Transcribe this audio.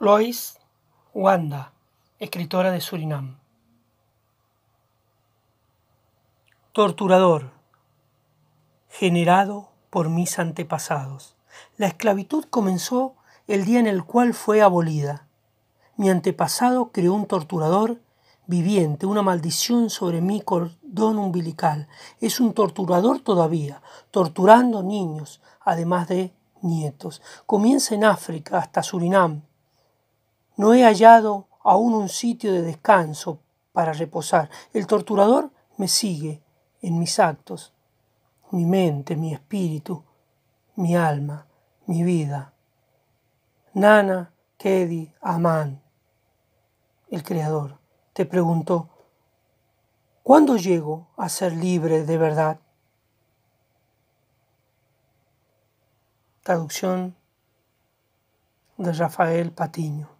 Lois Wanda, escritora de Surinam. Torturador, generado por mis antepasados. La esclavitud comenzó el día en el cual fue abolida. Mi antepasado creó un torturador viviente, una maldición sobre mi cordón umbilical. Es un torturador todavía, torturando niños, además de nietos. Comienza en África hasta Surinam, no he hallado aún un sitio de descanso para reposar. El torturador me sigue en mis actos, mi mente, mi espíritu, mi alma, mi vida. Nana, Kedi, Amán, el Creador, te preguntó, ¿cuándo llego a ser libre de verdad? Traducción de Rafael Patiño.